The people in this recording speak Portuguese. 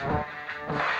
Música